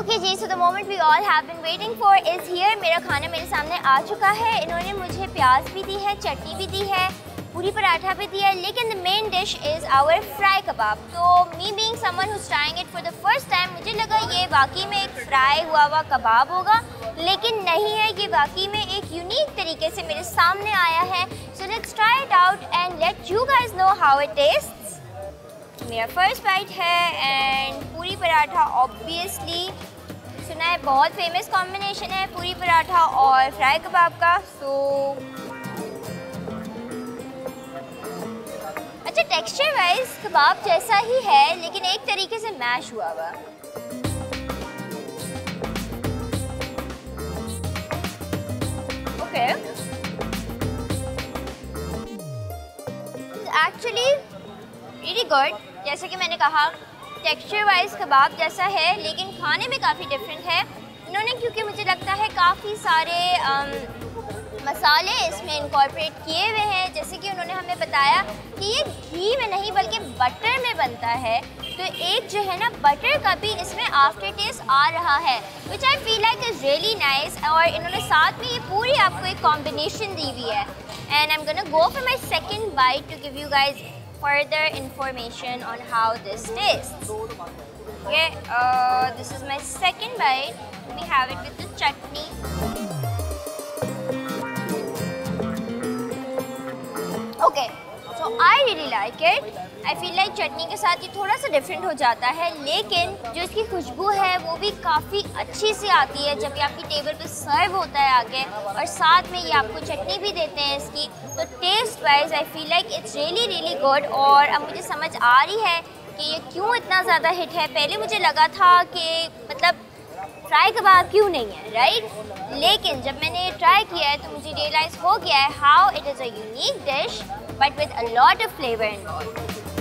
Okay ji so the moment we all have been waiting for is here मेरा खाना मेरे सामने आ चुका है। इन्होंने मुझे प्याज भी दी है, चटनी भी दी है, पूरी पराठा भी दिया है, लेकिन the main dish is our fry kabab to me being someone who trying it for the first time मुझे लगा ये वाकई में एक फ्राई हुआ हुआ कबाब होगा, लेकिन नहीं है, ये वाकई में एक यूनिक तरीके से मेरे सामने आया है। So let's try it out and let you guys know how it taste मेरा फ़र्स्ट बाइट है एंड पूरी पराठा ऑब्वियसली सुना है, बहुत फ़ेमस कॉम्बिनेशन है, पूरी पराठा और फ्राई कबाब का सो अच्छा टेक्सचर वाइज कबाब जैसा ही है, लेकिन एक तरीके से मैश हुआ हुआ। ओके एक्चुअली रियली गुड जैसे कि मैंने कहा टेक्सचर वाइज कबाब जैसा है लेकिन खाने में काफ़ी डिफरेंट है। इन्होंने क्योंकि मुझे लगता है काफ़ी सारे um, मसाले इसमें इंकॉर्पोरेट किए हुए हैं। जैसे कि उन्होंने हमें बताया कि ये घी में नहीं बल्कि बटर में बनता है। तो एक जो है ना बटर का भी इसमें आफ्टर टेस्ट आ रहा है which I feel like is really nice और इन्होंने साथ में ये पूरी आपको एक कॉम्बिनेशन दी हुई है। And I am gonna go for my second bite to give you guys further information on how this tastes. Okay, uh, this is my second bite. We have it with the chutney. Okay, so I really like it. I feel like चटनी के साथ ये थोड़ा सा different हो जाता है लेकिन जो इसकी खुशबू है वो भी काफ़ी अच्छी सी आती है जब ये आपकी टेबल पे सर्व होता है आगे और साथ में ये आपको चटनी भी देते हैं इसकी तो taste wise I feel like it's really really good और, अब मुझे समझ आ रही है कि ये क्यों इतना ज़्यादा हिट है। पहले मुझे लगा था कि मतलब फ्राई कबाब क्यों नहीं है राइट लेकिन जब मैंने ट्राई किया है तो मुझे रियलाइज़ हो गया है how it is a unique dish but with a lot of flavour involve